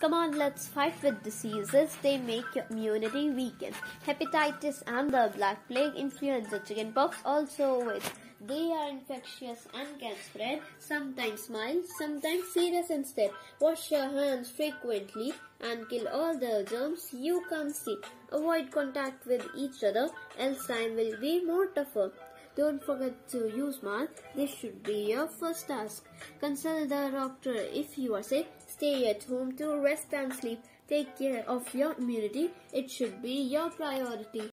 Come on, let's fight with diseases. They make your immunity weaken. Hepatitis and the Black Plague, influenza, chickenpox, also with. They are infectious and can spread, sometimes mild, sometimes serious instead. Wash your hands frequently and kill all the germs you can see. Avoid contact with each other, else time will be more tougher. Don't forget to use mask. This should be your first task. Consult the doctor if you are sick. Stay at home to rest and sleep. Take care of your immunity. It should be your priority.